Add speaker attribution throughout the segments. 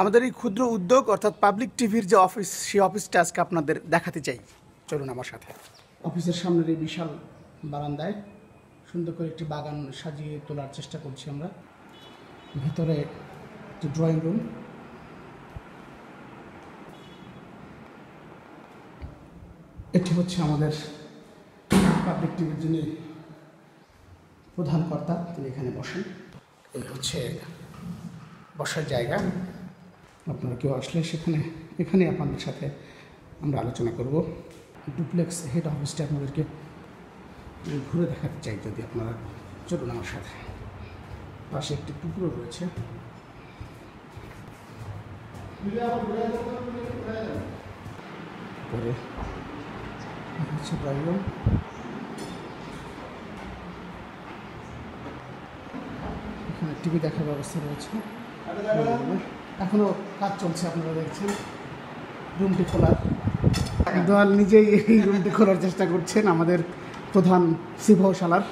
Speaker 1: আমাদের এই ক্ষুদ্র উদ্যোগ, অর্থাৎ পাবলিক টিভির যে অফিস সেই অফিসটা আজকে আপনাদের দেখাতে চাই। চলুন আমার সাথে। অফিসের সামনের এই বিশাল বারান্দায় সুন্দর করে একটি বাগান সাজিয়ে তোলার চেষ্টা করছি আমরা। ভিতরে একটি ড্রয়িং রুম এটি হচ্ছে আমাদের পাবলিক টিভির যিনি প্রধান কর্তা, তিনি এখানে বসেন। এই হচ্ছে বসার জায়গা। আপনারা কেউ আসলে সেখানে, এখানে আপনাদের সাথে আমরা আলোচনা করব। ডুপ্লেক্স হেড অফিসটা আপনাদেরকে ঘুরে দেখাতে চাই যদি আপনারা চলুন আমার সাথে। পাশে একটি টুকরো রয়েছে। পরে হচ্ছে এখানে টিভি দেখার ব্যবস্থা রয়েছে। এখনও কাজ চলছে, আপনারা দেখছেন। রুমটি খোলার দোয়াল নিজেই এই রুমটি খোলার চেষ্টা করছেন আমাদের প্রধান শিবশালার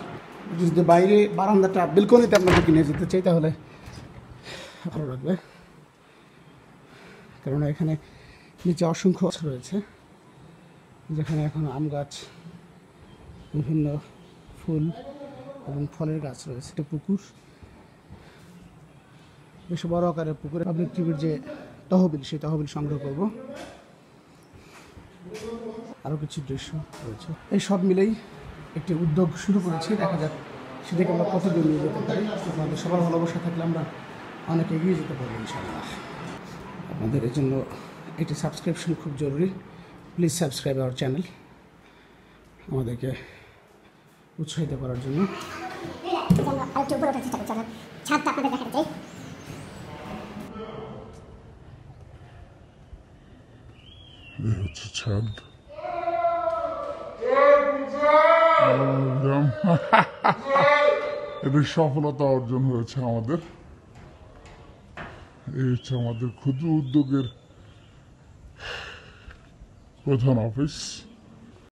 Speaker 1: যদি বাইরে বারান্দাটা বেলকনিতে আপনাদেরকে নিয়ে যেতে চাই, তাহলে ভালো লাগবে। কেননা এখানে নিচে অসংখ্য রয়েছে, যেখানে এখন আম গাছ, বিভিন্ন ফুল এবং ফলের গাছ রয়েছে। একটা পুকুর বেশ বড় আকারের পুকুরে পাবলিক টিভির যে তহবিল, সেই তহবিল সংগ্রহ করব। আরও কিছু দৃশ্য রয়েছে। এই সব মিলেই একটি উদ্যোগ শুরু করেছি। দেখা যাক সেটাকে আমরা কতদূর নিয়ে যেতে পারি। আপনাদের সবার ভালোবাসা থাকলে আমরা অনেক এগিয়ে যেতে পারি, ইনশাআল্লাহ। আপনাদের এই জন্য এটি সাবস্ক্রিপশন খুব জরুরি। প্লিজ সাবস্ক্রাইব আওয়ার চ্যানেল আমাদেরকে উৎসাহিত করার জন্য।
Speaker 2: আপনাদের
Speaker 3: এই হচ্ছে ছাদ এদের সফলতা অর্জন হয়েছে আমাদের। এই হচ্ছে আমাদের ক্ষুদ্র উদ্যোগের প্রধান অফিস।